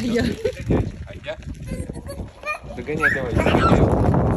А, а я? Догоняй давай, догоняй.